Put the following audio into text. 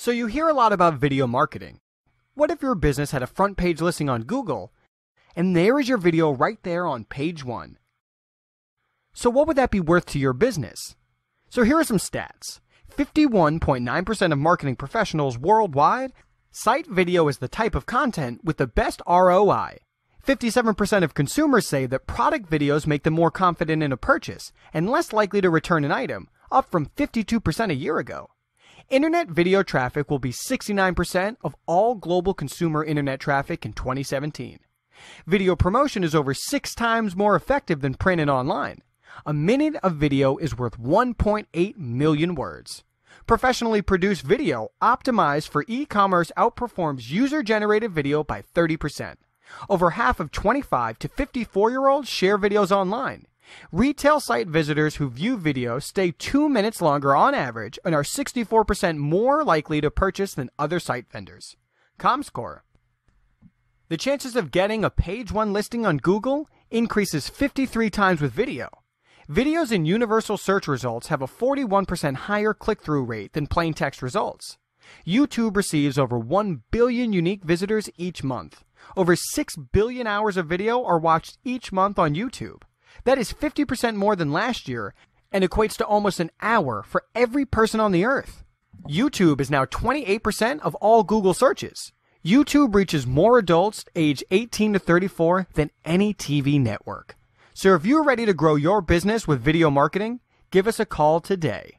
So you hear a lot about video marketing. What if your business had a front page listing on Google and there is your video right there on page one? So what would that be worth to your business? So here are some stats. 51.9% of marketing professionals worldwide cite video as the type of content with the best ROI. 57% of consumers say that product videos make them more confident in a purchase and less likely to return an item, up from 52% a year ago. Internet video traffic will be 69% of all global consumer internet traffic in 2017. Video promotion is over six times more effective than print and online. A minute of video is worth 1.8 million words. Professionally produced video optimized for e-commerce outperforms user-generated video by 30%. Over half of 25 to 54 year olds share videos online. Retail site visitors who view video stay two minutes longer on average and are 64% more likely to purchase than other site vendors. ComScore. The chances of getting a page one listing on Google increases 53 times with video. Videos in universal search results have a 41% higher click through rate than plain text results. YouTube receives over 1 billion unique visitors each month. Over 6 billion hours of video are watched each month on YouTube. That is 50% more than last year and equates to almost an hour for every person on the earth. YouTube is now 28% of all Google searches. YouTube reaches more adults age 18 to 34 than any TV network. So if you're ready to grow your business with video marketing, give us a call today.